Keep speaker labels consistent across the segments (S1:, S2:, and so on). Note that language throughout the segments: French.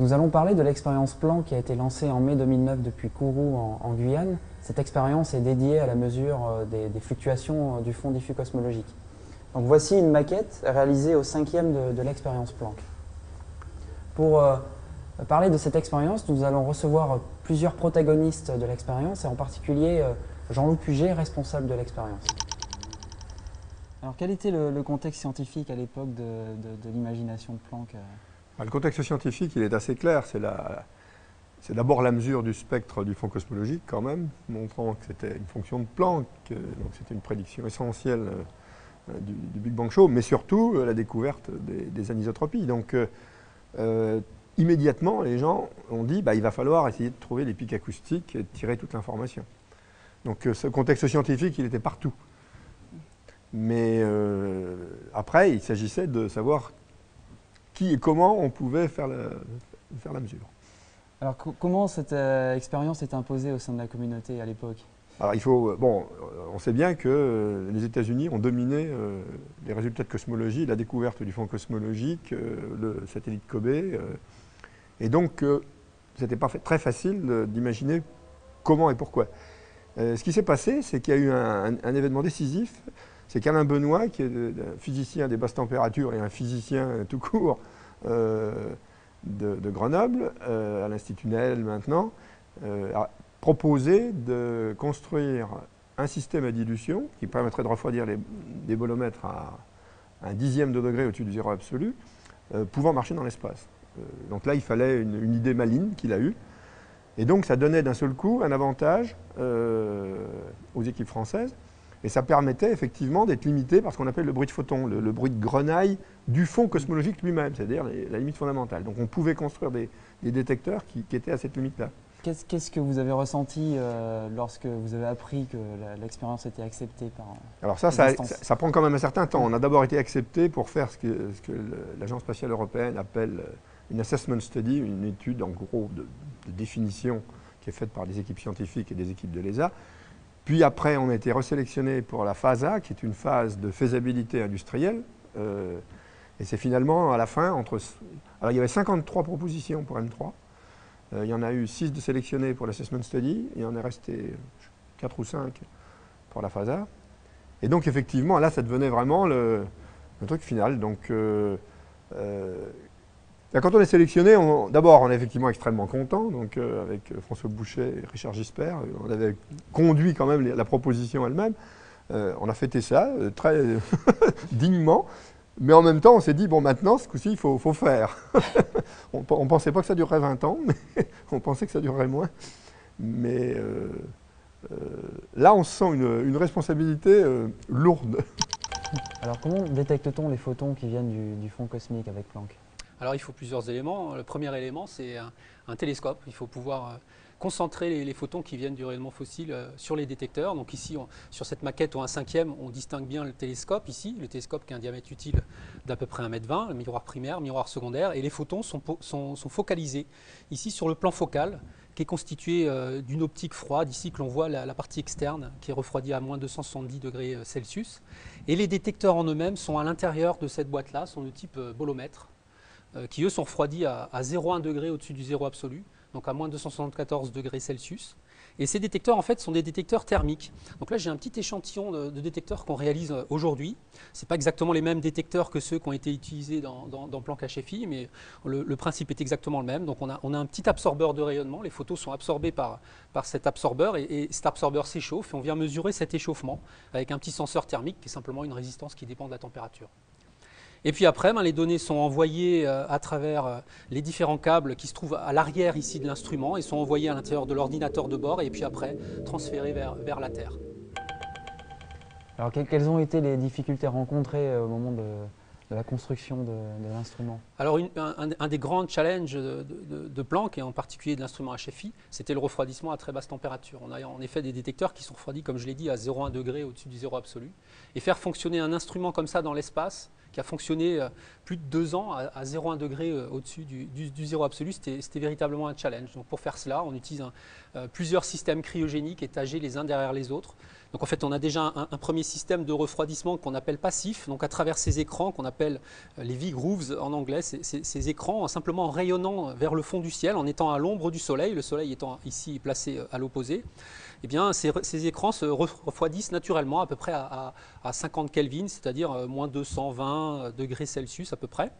S1: Nous allons parler de l'expérience Plan qui a été lancée en mai 2009 depuis Kourou en, Guyane. Cette expérience est dédiée à la mesure euh, des, fluctuations euh, du fond diffus cosmologique. Voici une maquette réalisée au cinquième de, l'expérience Planck. Pour euh, parler de cette expérience, nous allons recevoir plusieurs protagonistes de l'expérience et en particulier Jean-Loup Puget, responsable de l'expérience. Alors quel était le, contexte scientifique à l'époque de, de l'imagination de Planck
S2: le contexte scientifique, il est assez clair. C'est d'abord la mesure du spectre du fond cosmologique, quand même, montrant que c'était une fonction de Planck, donc c'était une prédiction essentielle euh, du, Big Bang Show, mais surtout euh, la découverte des, anisotropies. Donc, euh, immédiatement, les gens ont dit bah, il va falloir essayer de trouver les pics acoustiques et de tirer toute l'information. Donc, ce contexte scientifique, il était partout. Mais après, il s'agissait de savoir et comment on pouvait faire la, faire la mesure.
S1: Alors comment cette euh, expérience est imposée au sein de la communauté à l'époque?
S2: Alors il faut, euh, bon, on sait bien que euh, les États-Unis ont dominé les résultats de cosmologie, la découverte du fond cosmologique, le satellite Kobe, et donc c'était pas très facile d'imaginer comment et pourquoi. ce qui s'est passé, c'est qu'il y a eu un, un événement décisif c'est qu'Alain Benoît, qui est un physicien des basses températures et un physicien tout court euh, de, Grenoble, euh, à l'Institut Nel maintenant, euh, a proposé de construire un système à dilution qui permettrait de refroidir les, des bolomètres à un dixième de degré au-dessus du zéro absolu, pouvant marcher dans l'espace. donc là, il fallait une, une idée maligne qu'il a eue. Et donc, ça donnait d'un seul coup un avantage aux équipes françaises et ça permettait effectivement d'être limité par ce qu'on appelle le bruit de photon, le, bruit de grenaille du fond cosmologique lui-même, c'est-à-dire la limite fondamentale. Donc on pouvait construire des, détecteurs qui, étaient à cette limite-là.
S1: Qu'est-ce que vous avez ressenti euh, lorsque vous avez appris que l'expérience était acceptée par
S2: Alors ça ça, prend quand même un certain temps. On a d'abord été accepté pour faire ce que, l'Agence spatiale européenne appelle une assessment study, une étude en gros de, de définition qui est faite par des équipes scientifiques et des équipes de l'ESA, puis après, on a été resélectionné pour la phase A, qui est une phase de faisabilité industrielle. Euh, et c'est finalement à la fin, entre. Alors il y avait 53 propositions pour M3. Euh, il y en a eu 6 de sélectionnés pour l'assessment study. Il y en est resté 4 ou 5 pour la phase A. Et donc effectivement, là, ça devenait vraiment le, truc final. Donc euh, quand on est sélectionné, d'abord, on est effectivement extrêmement content. Donc, euh, avec euh, François Boucher et Richard Gisper, on avait conduit quand même la proposition elle-même. Euh, on a fêté ça très dignement. Mais en même temps, on s'est dit, bon, maintenant, ce coup-ci, il faut, faire. on ne pensait pas que ça durerait 20 ans, mais on pensait que ça durerait moins. Mais là, on se sent une, responsabilité lourde.
S1: Alors, comment détecte-t-on les photons qui viennent du fond cosmique avec Planck?
S3: Alors il faut plusieurs éléments. Le premier élément, c'est un, télescope. Il faut pouvoir euh, concentrer les, photons qui viennent du rayonnement fossile euh, sur les détecteurs. Donc ici, sur cette maquette ou un cinquième, on distingue bien le télescope ici, le télescope qui a un diamètre utile d'à peu près 1m20, le miroir primaire, miroir secondaire, et les photons sont, sont, focalisés ici sur le plan focal qui est constitué euh, d'une optique froide, ici que l'on voit la, partie externe qui est refroidie à moins 270 degrés Celsius. Et les détecteurs en eux-mêmes sont à l'intérieur de cette boîte-là, sont de type bolomètre. Euh, qui eux sont refroidis à, 0,1 degré au-dessus du zéro absolu, donc à moins 274 degrés Celsius. Et ces détecteurs, en fait, sont des détecteurs thermiques. Donc là, j'ai un petit échantillon de, détecteurs qu'on réalise euh, aujourd'hui. Ce pas exactement les mêmes détecteurs que ceux qui ont été utilisés dans, dans, Planck HFI, mais le, principe est exactement le même. Donc on a, on a, un petit absorbeur de rayonnement. Les photos sont absorbées par, par cet absorbeur et, et cet absorbeur s'échauffe et on vient mesurer cet échauffement avec un petit senseur thermique qui est simplement une résistance qui dépend de la température. Et puis après, ben, les données sont envoyées euh, à travers euh, les différents câbles qui se trouvent à l'arrière ici de l'instrument et sont envoyées à l'intérieur de l'ordinateur de bord et puis après transférées vers, vers la Terre.
S1: Alors quelles ont été les difficultés rencontrées euh, au moment de, la construction de, l'instrument?
S3: Alors un, des grands challenges de, de, Planck, et en particulier de l'instrument HFI, c'était le refroidissement à très basse température. On a en effet des détecteurs qui sont refroidis, comme je l'ai dit, à 0,1 degré au-dessus du zéro absolu. Et faire fonctionner un instrument comme ça dans l'espace, qui a fonctionné euh, plus de deux ans à, 0,1 degré euh, au-dessus du, zéro absolu. C'était véritablement un challenge. Donc pour faire cela, on utilise euh, plusieurs systèmes cryogéniques étagés les uns derrière les autres. Donc en fait, on a déjà un, premier système de refroidissement qu'on appelle passif. Donc à travers ces écrans qu'on appelle les V-grooves en anglais, ces, écrans simplement en rayonnant vers le fond du ciel, en étant à l'ombre du soleil, le soleil étant ici placé à l'opposé, eh bien, ces, écrans se refroidissent naturellement à peu près à, 50 Kelvin, c'est-à-dire euh, moins 220 degrés Celsius à peu près.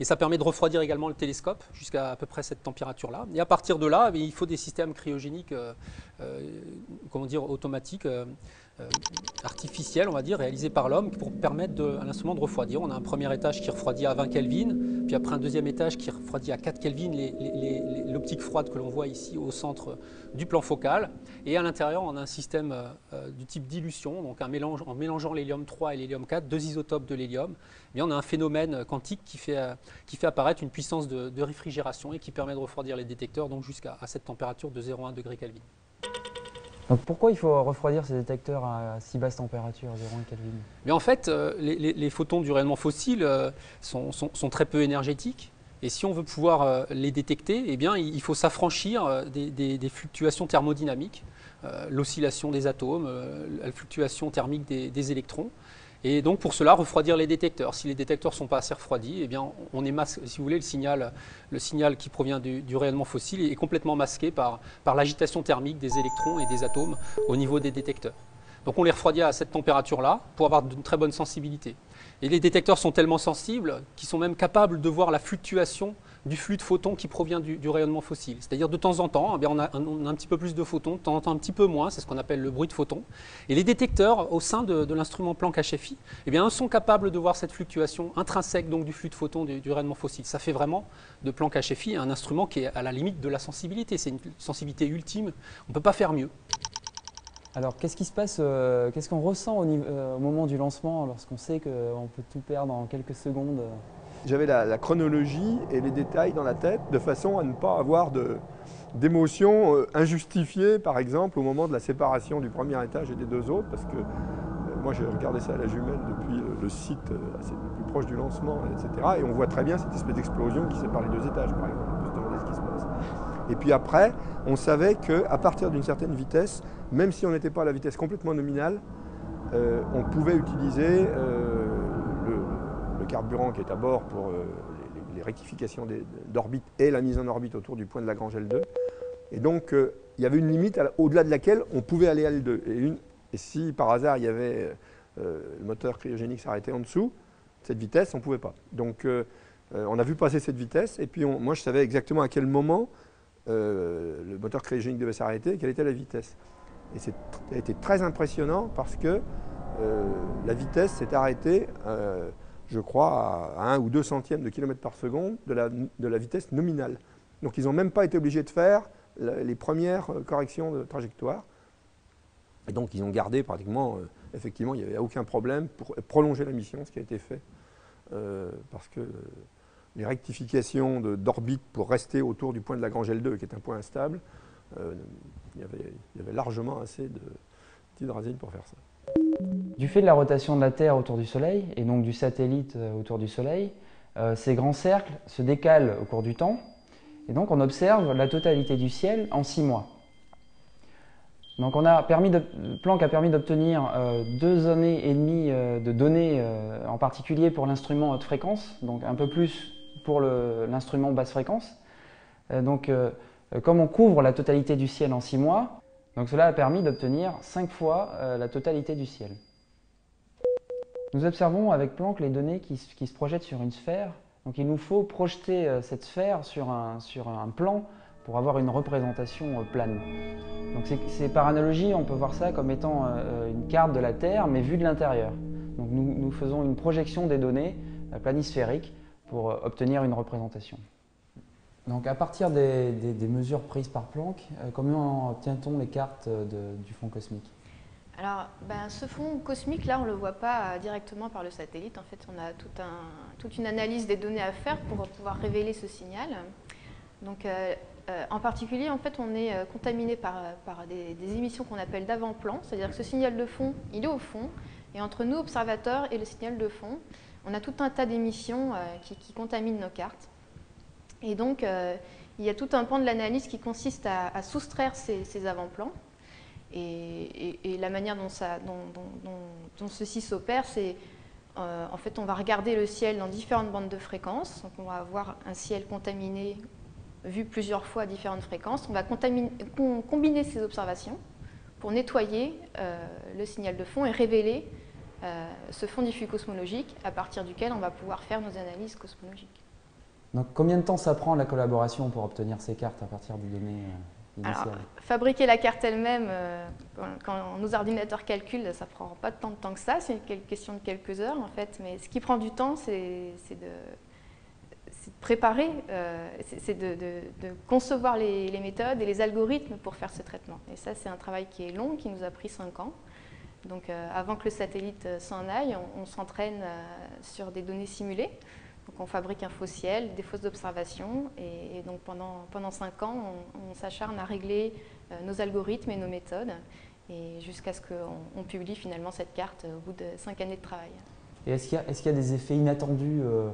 S3: Et ça permet de refroidir également le télescope jusqu'à à peu près cette température-là. Et à partir de là, eh il faut des systèmes cryogéniques, euh, comment dire, automatiques, euh, artificielle, on va dire, réalisée par l'homme pour permettre à l'instrument de refroidir. On a un premier étage qui refroidit à 20 Kelvin, puis après un deuxième étage qui refroidit à 4 Kelvin l'optique froide que l'on voit ici au centre du plan focal. Et à l'intérieur, on a un système euh, euh, du type dilution, donc en mélangeant l'hélium 3 et l'hélium 4, deux isotopes de l'hélium, eh on a un phénomène quantique qui fait, qui fait apparaître une puissance de, de réfrigération et qui permet de refroidir les détecteurs donc jusqu'à cette température de 0,1 degré Kelvin.
S1: Pourquoi il faut refroidir ces détecteurs à si basse température, 0,1 Kelvin
S3: Mais en fait, euh, les, photons du rayonnement fossile euh, sont, très peu énergétiques. Et si on veut pouvoir euh, les détecter, eh il faut s'affranchir des, fluctuations thermodynamiques, l'oscillation des atomes, la fluctuation thermique des électrons. Et donc pour cela, refroidir les détecteurs. Si les détecteurs ne sont pas assez refroidis, eh on masque, si vous voulez, le signal, le signal qui provient du, rayonnement fossile est complètement masqué par, par l'agitation thermique des électrons et des atomes au niveau des détecteurs. Donc on les refroidit à cette température-là pour avoir une très bonne sensibilité. Et les détecteurs sont tellement sensibles qu'ils sont même capables de voir la fluctuation du flux de photons qui provient du, rayonnement fossile. C'est-à-dire de temps en temps, eh on, a un, petit peu plus de photons, de temps en temps un petit peu moins, c'est ce qu'on appelle le bruit de photons. Et les détecteurs au sein de, l'instrument Planck HFI eh bien, sont capables de voir cette fluctuation intrinsèque donc, du flux de photons du, rayonnement fossile. Ça fait vraiment de Planck HFI un instrument qui est à la limite de la sensibilité. C'est une sensibilité ultime, on ne peut pas faire mieux.
S1: Alors, qu'est-ce qui se passe, euh, qu'est-ce qu'on ressent euh, au, moment du lancement lorsqu'on sait qu'on peut tout perdre en quelques secondes
S2: j'avais la, chronologie et les détails dans la tête de façon à ne pas avoir d'émotions euh, injustifiées, par exemple, au moment de la séparation du premier étage et des deux autres, parce que euh, moi j'ai regardé ça à la jumelle depuis le, site euh, assez, le plus proche du lancement, etc. Et on voit très bien cette espèce d'explosion qui sépare les deux étages, par exemple. On peut se demander ce qui se passe. Et puis après, on savait qu'à partir d'une certaine vitesse, même si on n'était pas à la vitesse complètement nominale, on pouvait utiliser carburant qui est à bord pour euh, les, rectifications d'orbite et la mise en orbite autour du point de Lagrange L2. Et donc, euh, il y avait une limite au-delà de laquelle on pouvait aller à L2. Et, si par hasard il y avait euh, le moteur cryogénique s'arrêtait en dessous, cette vitesse, on ne pouvait pas. Donc, on a vu passer cette vitesse, et puis moi je savais exactement à quel moment le moteur cryogénique devait s'arrêter et quelle était la vitesse. Et ça a été très impressionnant parce que la vitesse s'est arrêtée je crois, à 1 ou 2 centièmes de kilomètre par seconde de la, vitesse nominale. Donc ils n'ont même pas été obligés de faire les premières euh, corrections de trajectoire. Et donc ils ont gardé pratiquement, euh, effectivement, il n'y avait aucun problème pour prolonger la mission, ce qui a été fait. Euh, parce que les rectifications d'orbite pour rester autour du point de Lagrange L2, qui est un point instable, il, y avait, largement assez d'hydrazine pour faire ça.
S1: Du fait de la rotation de la Terre autour du Soleil, et donc du satellite euh, autour du Soleil, euh, ces grands cercles se décalent au cours du temps, et donc on observe la totalité du ciel en six mois. Donc on a permis Planck a permis d'obtenir euh, deux années et demie de données, en particulier pour l'instrument haute fréquence, donc un peu plus pour l'instrument basse fréquence. donc comme on couvre la totalité du ciel en six mois, donc cela a permis d'obtenir 5 fois euh, la totalité du ciel. Nous observons avec Planck les données qui, se projettent sur une sphère. Donc il nous faut projeter euh, cette sphère sur un, plan pour avoir une représentation euh, plane. C'est par analogie, on peut voir ça comme étant une carte de la Terre, mais vue de l'intérieur. Nous, faisons une projection des données planisphériques pour obtenir une représentation. Donc à partir des, mesures prises par Planck, euh, comment obtient-on les cartes du fond cosmique?
S4: Alors, ben, ce fond cosmique, là, on ne le voit pas directement par le satellite. En fait, on a toute une analyse des données à faire pour pouvoir révéler ce signal. Donc, euh, euh, en particulier, en fait, on est contaminé par, des, émissions qu'on appelle d'avant-plan, c'est-à-dire que ce signal de fond, il est au fond, et entre nous, observateurs, et le signal de fond, on a tout un tas d'émissions qui contaminent nos cartes. Et donc, euh, il y a tout un pan de l'analyse qui consiste à, soustraire ces, avant-plans. Et, la manière dont, ceci s'opère, c'est euh, en fait, on va regarder le ciel dans différentes bandes de fréquences. Donc, on va avoir un ciel contaminé vu plusieurs fois à différentes fréquences. On va combiner ces observations pour nettoyer euh, le signal de fond et révéler ce fond diffus cosmologique à partir duquel on va pouvoir faire nos analyses cosmologiques.
S1: Donc, combien de temps ça prend la collaboration pour obtenir ces cartes à partir des données
S4: alors, fabriquer la carte elle-même, euh, quand, nos ordinateurs calculent, ça prend pas tant de temps que ça, c'est une question de quelques heures en fait, mais ce qui prend du temps, c'est de, préparer, euh, c'est de, concevoir les, méthodes et les algorithmes pour faire ce traitement. Et ça, c'est un travail qui est long, qui nous a pris 5 ans. Donc euh, avant que le satellite s'en aille, on s'entraîne sur des données simulées. Donc on fabrique un faux ciel, des fausses d'observation, et, donc pendant, pendant cinq ans, on, s'acharne à régler euh, nos algorithmes et nos méthodes, et jusqu'à ce qu'on publie finalement cette carte au bout de cinq années de travail.
S1: Et est-ce qu'il y, y, a des effets inattendus euh,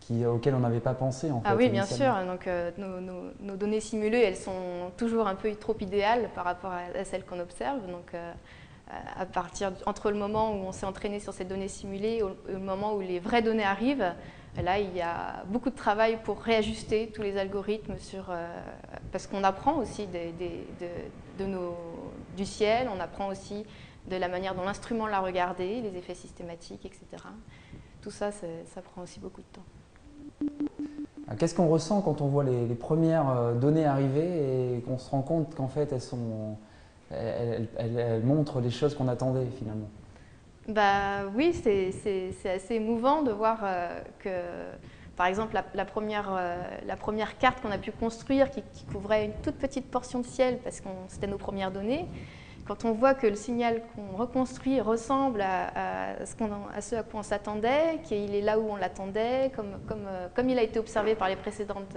S1: qui, auxquels on n'avait pas pensé en
S4: Ah oui, bien sûr. Donc, euh, nos, nos, données simulées, elles sont toujours un peu trop idéales par rapport à, celles qu'on observe. Donc, à partir entre le moment où on s'est entraîné sur ces données simulées et le moment où les vraies données arrivent, là, il y a beaucoup de travail pour réajuster tous les algorithmes sur, euh, parce qu'on apprend aussi de, nos, du ciel, on apprend aussi de la manière dont l'instrument l'a regardé, les effets systématiques, etc. Tout ça, ça prend aussi beaucoup de temps.
S1: Ah, qu'est-ce qu'on ressent quand on voit les, premières euh, données arriver et qu'on se rend compte qu'en fait elles, sont, elles montrent les choses qu'on attendait finalement?
S4: Bah, Oui, c'est assez émouvant de voir euh, que, par exemple, la, première, euh, la première, carte qu'on a pu construire qui, couvrait une toute petite portion de ciel, parce que c'était nos premières données, quand on voit que le signal qu'on reconstruit ressemble à, ce à, ce à quoi on s'attendait, qu'il est là où on l'attendait, comme, comme, euh, comme, il a été observé par les précédentes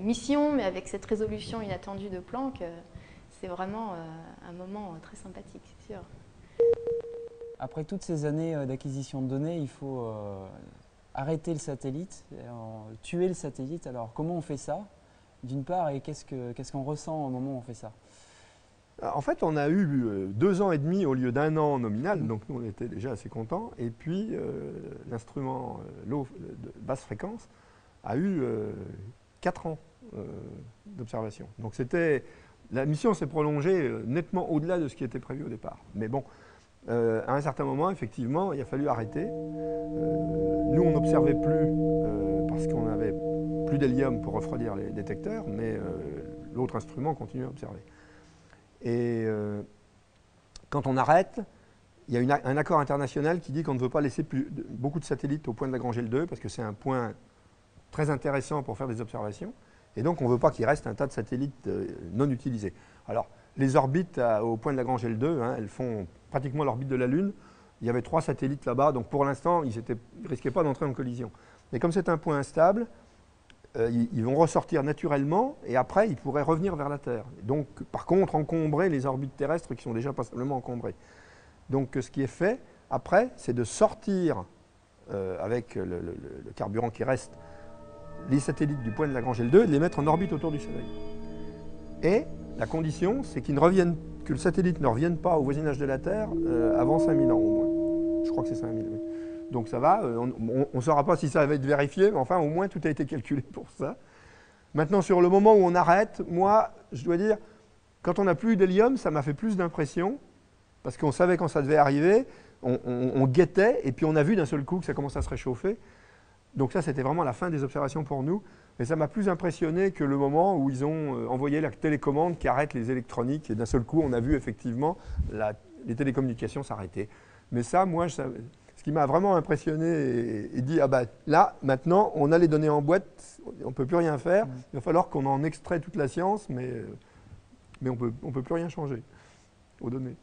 S4: missions, mais avec cette résolution inattendue de Planck, c'est vraiment un moment très sympathique, c'est sûr.
S1: Après toutes ces années euh, d'acquisition de données, il faut euh, arrêter le satellite, euh, tuer le satellite. Alors comment on fait ça? D'une part et qu'est-ce qu'on ressent au moment où on fait ça?
S2: En fait, on a eu deux ans et demi au lieu d'un an nominal, donc nous on était déjà assez contents. Et puis l'instrument de basse fréquence a eu quatre ans d'observation. Donc c'était la mission s'est prolongée nettement au-delà de ce qui était prévu au départ. Mais bon, euh, à un certain moment, effectivement, il a fallu arrêter. Euh, nous, on n'observait plus euh, parce qu'on n'avait plus d'hélium pour refroidir les détecteurs, mais l'autre instrument continuait à observer. Et quand on arrête, il y a un accord international qui dit qu'on ne veut pas laisser beaucoup de satellites au point de Lagrange L2 parce que c'est un point très intéressant pour faire des observations. Et donc, on ne veut pas qu'il reste un tas de satellites non utilisés. Alors, les orbites au point de Lagrange L2, hein, elles font pratiquement l'orbite de la Lune. Il y avait trois satellites là-bas, donc pour l'instant, ils ne risquaient pas d'entrer en collision. Mais comme c'est un point instable, euh, ils, vont ressortir naturellement et après, ils pourraient revenir vers la Terre. Donc, par contre, encombrer les orbites terrestres qui sont déjà passablement encombrées. Donc, ce qui est fait après, c'est de sortir euh, avec le, carburant qui reste les satellites du point de Lagrange L2 et de les mettre en orbite autour du Soleil. Et la condition, c'est qu'ils ne reviennent que le satellite ne revienne pas au voisinage de la Terre euh, avant 5000 ans au moins. Je crois que c'est 5000, oui. Donc ça va, euh, on ne saura pas si ça va être vérifié, mais enfin au moins tout a été calculé pour ça. Maintenant sur le moment où on arrête, moi je dois dire, quand on n'a plus d'hélium, ça m'a fait plus d'impression, parce qu'on savait quand ça devait arriver, on, guettait, et puis on a vu d'un seul coup que ça commençait à se réchauffer. Donc ça c'était vraiment la fin des observations pour nous. Mais ça m'a plus impressionné que le moment où ils ont euh, envoyé la télécommande qui arrête les électroniques. Et d'un seul coup, on a vu effectivement les télécommunications s'arrêter. Mais ça, moi, ce qui m'a vraiment impressionné et, dit, ah bah là, maintenant, on a les données en boîte, on ne peut plus rien faire. Mm. Il va falloir qu'on en extrait toute la science, mais, mais on peut, ne on peut plus rien changer aux données.